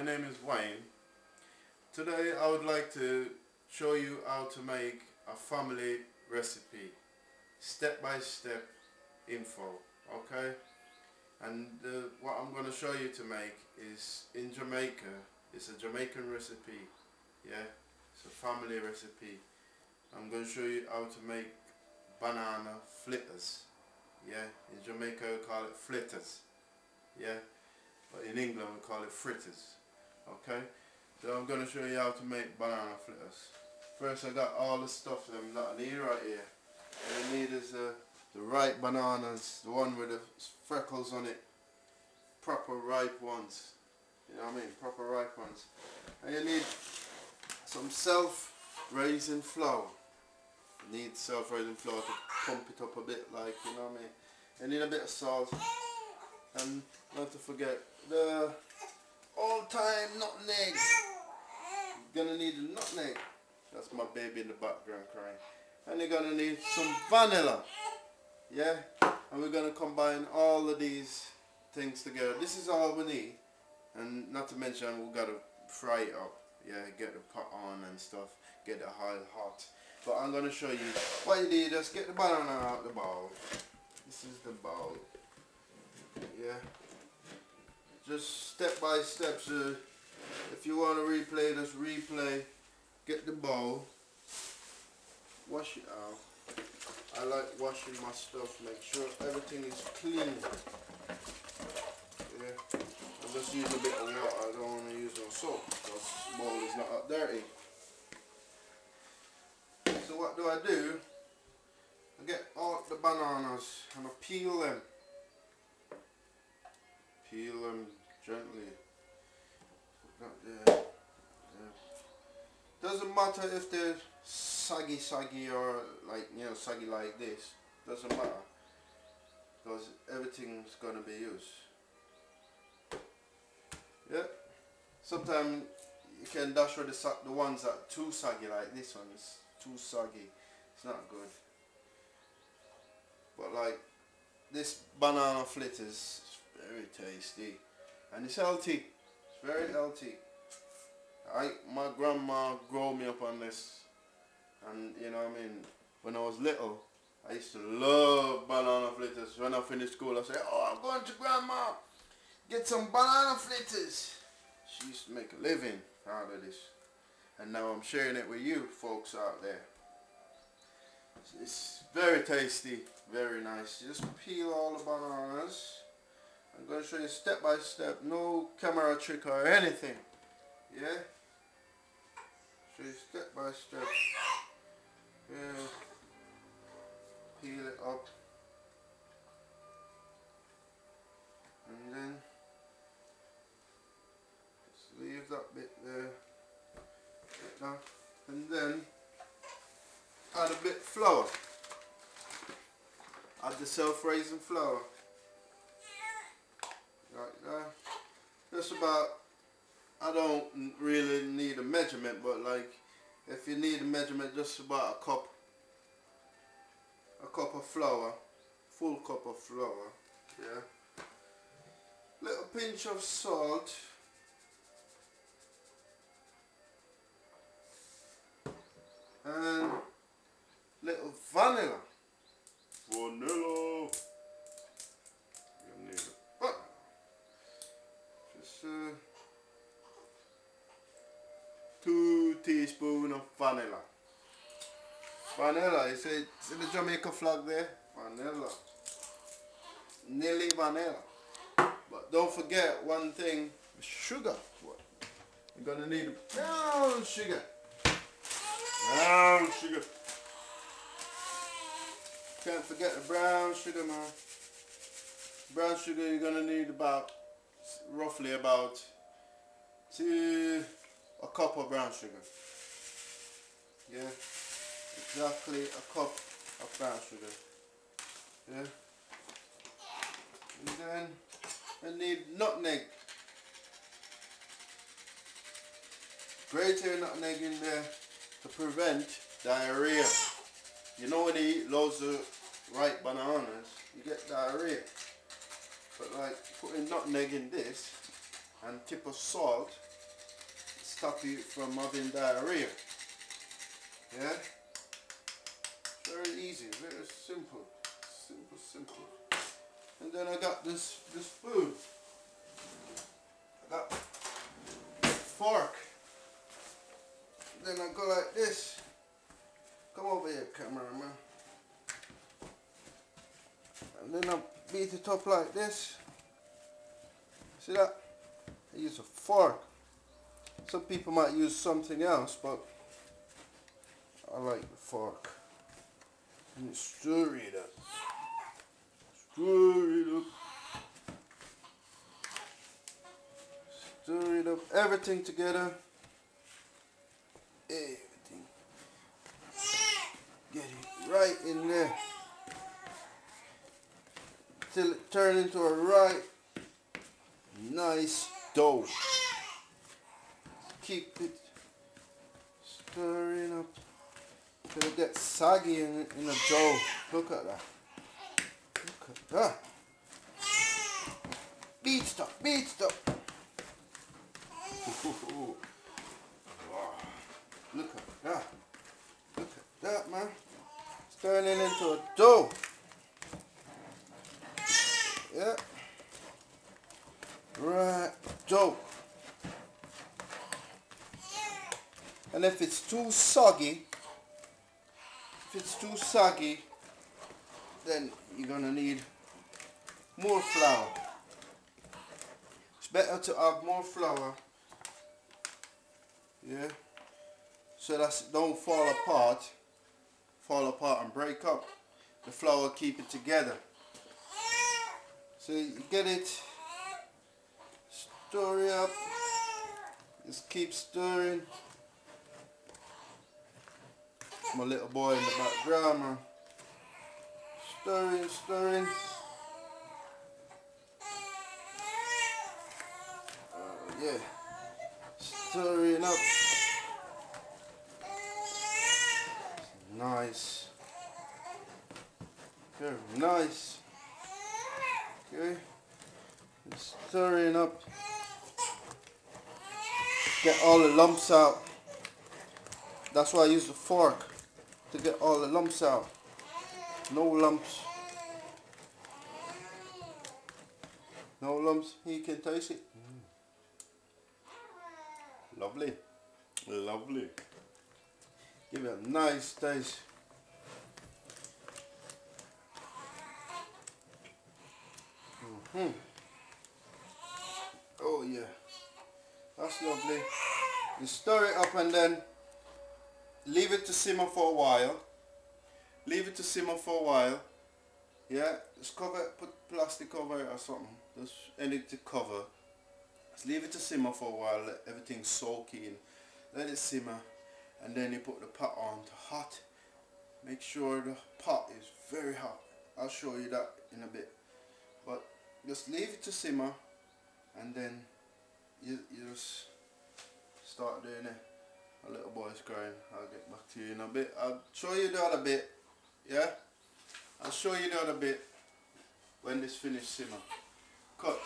my name is Wayne. Today I would like to show you how to make a family recipe. Step by step info, okay? And uh, what I'm going to show you to make is in Jamaica, it's a Jamaican recipe, yeah? It's a family recipe. I'm going to show you how to make banana flitters, yeah? In Jamaica we call it flitters, yeah? But in England we call it fritters. Okay? So I'm gonna show you how to make banana fritters. First I got all the stuff that I need right here. What I need is uh, the ripe bananas, the one with the freckles on it. Proper ripe ones. You know what I mean? Proper ripe ones. And you need some self-raising flour. You need self-raising flour to pump it up a bit like, you know what I mean? You need a bit of salt. And not to forget the all-time nutmeg. You're gonna need a nutmeg. That's my baby in the background crying. And you're gonna need some vanilla. Yeah? And we're gonna combine all of these things together. This is all we need. And not to mention we gotta fry it up. Yeah, get the pot on and stuff. Get the oil hot. But I'm gonna show you what you need. Just get the banana out the bowl. This is the bowl. Yeah just step by step so if you want to replay just replay. Get the bowl wash it out. I like washing my stuff. Make sure everything is clean. Yeah. I'm just using a bit of water. I don't want to use no soap because the bowl is not dirty eh? so what do I do? I get all the bananas and I peel them. Peel them gently. Doesn't matter if they're saggy saggy or like you know saggy like this. Doesn't matter because everything's gonna be used. Yep. Sometimes you can dash with the, the ones that too saggy like this one. It's too saggy. It's not good. But like this banana flit is very tasty and it's healthy. It's very healthy. I my grandma grew me up on this. And you know I mean? When I was little I used to love banana fritters. When I finished school I say oh I'm going to grandma. Get some banana fritters. She used to make a living out of this. And now I'm sharing it with you folks out there. It's very tasty. Very nice. Just peel all the bananas I'm going to show you step by step, no camera trick or anything. Yeah? Show you step by step. Yeah. Peel it up. And then just leave that bit there. And then add a bit flour. Add the self-raising flour like that. Just about, I don't really need a measurement, but like, if you need a measurement, just about a cup, a cup of flour, full cup of flour, yeah. Little pinch of salt. Vanilla. Vanilla, you see, see the Jamaica flag there? Vanilla. Nearly vanilla. But don't forget one thing, sugar. You're gonna need brown sugar. Brown sugar. Can't forget the brown sugar, man. Brown sugar, you're gonna need about roughly about two a cup of brown sugar yeah? Exactly a cup of brown sugar. Yeah? And then I need nutmeg. Grated nutmeg in there to prevent diarrhea. You know when you eat loads of ripe bananas you get diarrhea. But like putting nutmeg in this and tip of salt stop you from having diarrhea. Yeah? Very easy, very simple. Simple, simple. And then I got this this spoon. I got fork. Then I go like this. Come over here, cameraman. And then I beat it up like this. See that? I use a fork. Some people might use something else, but I like the fork. And you stir it up. Stir it up. Stir it up. Everything together. Everything. Get it right in there. Till it turn into a right nice dough. Keep it stirring up till it gets saggy in, in the dough. Look at that. Look at that. Beat stuff, beat. Wow. Look at that. Look at that, man. It's turning into a dough. Yeah. Right, dough. And if it's too soggy, if it's too soggy, then you're gonna need more flour. It's better to have more flour, yeah, so that don't fall apart, fall apart and break up. The flour keep it together. So you get it, stir it up, just keep stirring. My little boy in the background, man. Stirring, stirring. Oh yeah, stirring up. Nice. Very nice. Okay. Stirring up. Get all the lumps out. That's why I use the fork to get all the lumps out. No lumps. No lumps. He can taste it. Mm. Lovely. Lovely. Give it a nice taste. Mm hmm Oh yeah. That's lovely. You stir it up and then leave it to simmer for a while. Leave it to simmer for a while. Yeah, just cover it, put plastic over it or something. Just anything to cover. Just leave it to simmer for a while, let everything soak in. Let it simmer and then you put the pot on to hot. Make sure the pot is very hot. I'll show you that in a bit. But just leave it to simmer and then you, you just start doing it. My little boy's crying. I'll get back to you in a bit. I'll show you the other bit. Yeah? I'll show you the other bit when this finished simmer. Cut.